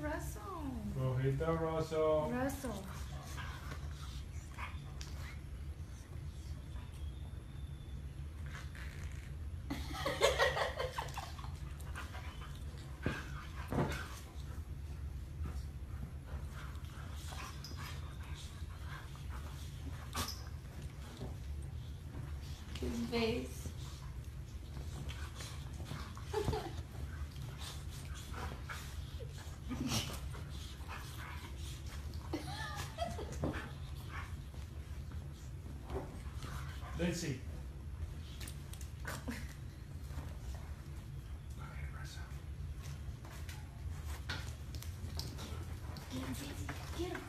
Cojito Russell. Russell. His face. Let's see. Get him, Get him.